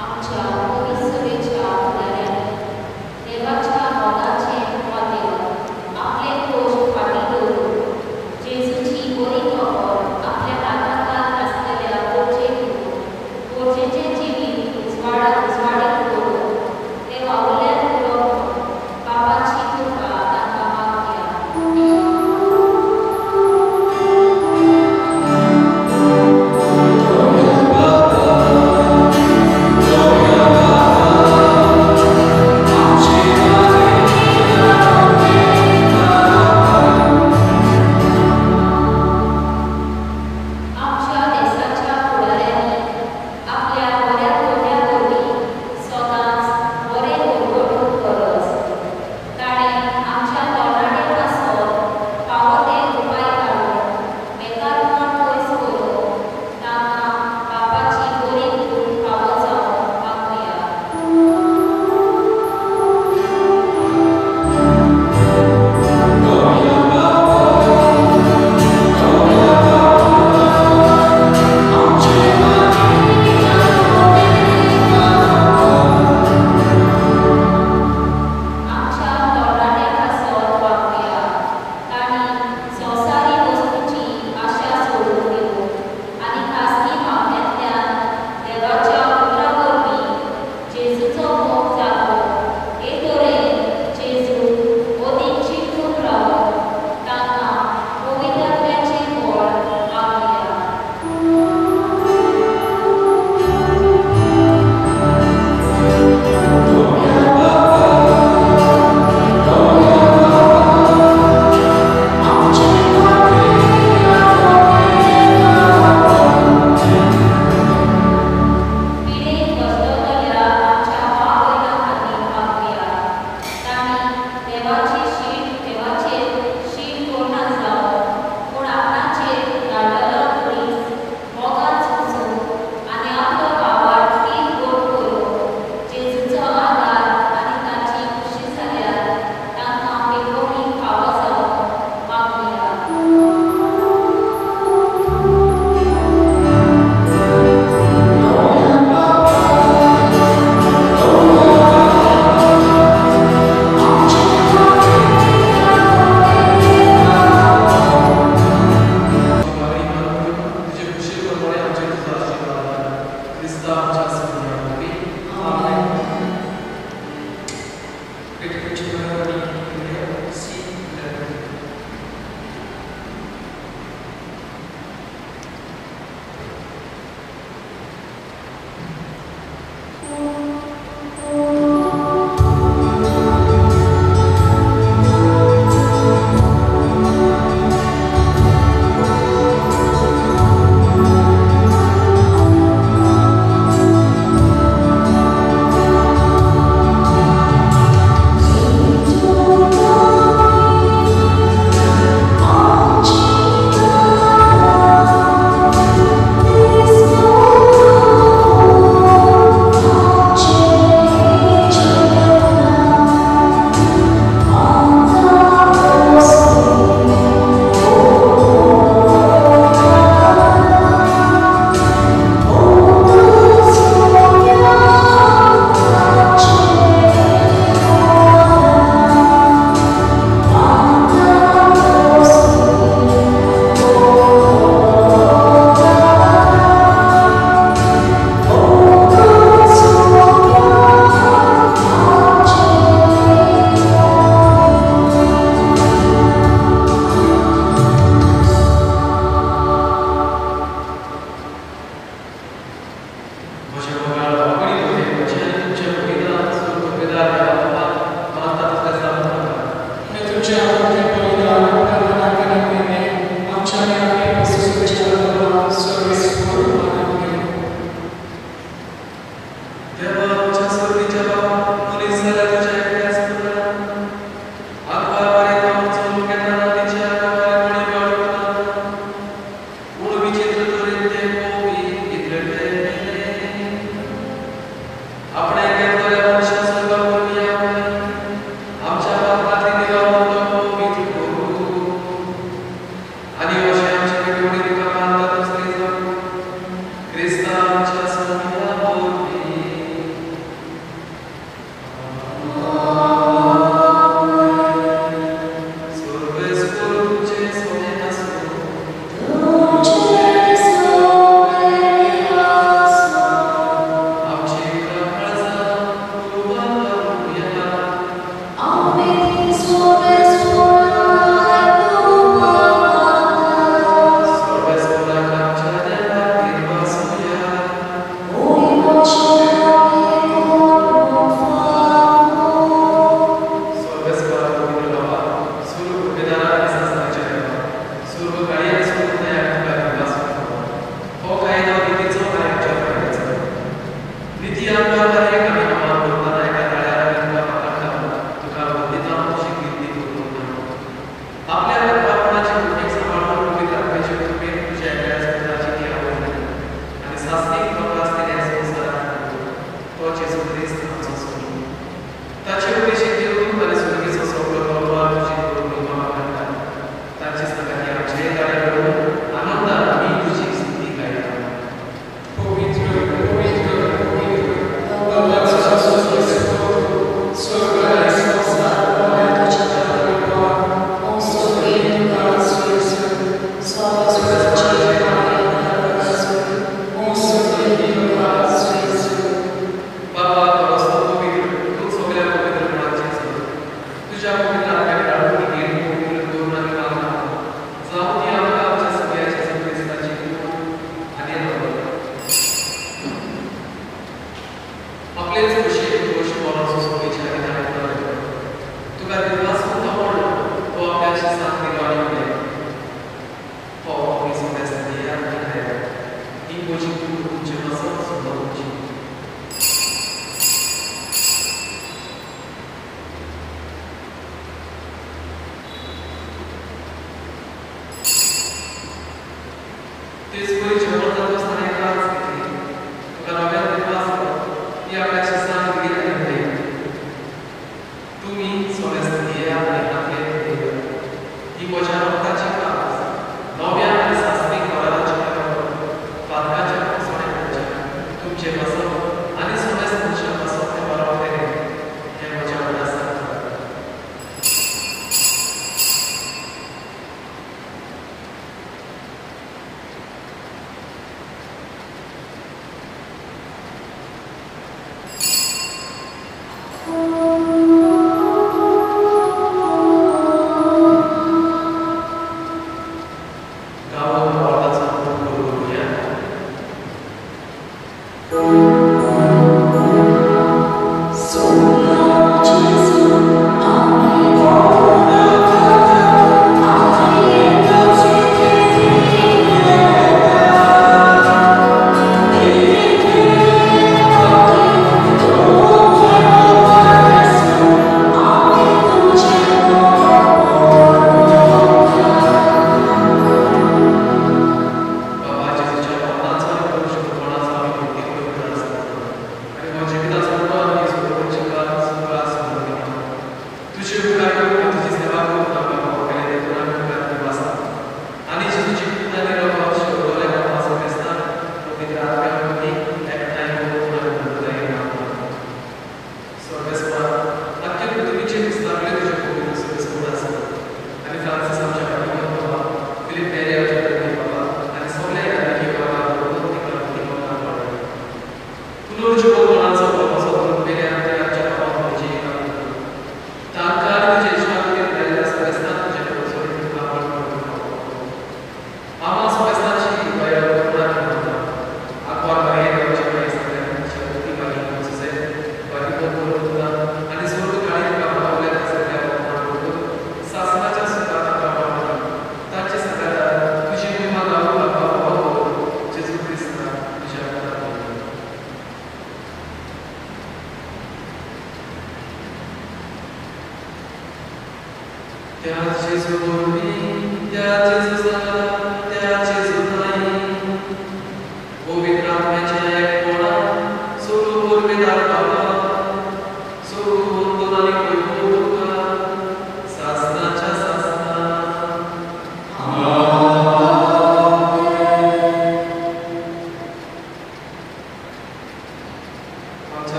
好，这。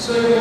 So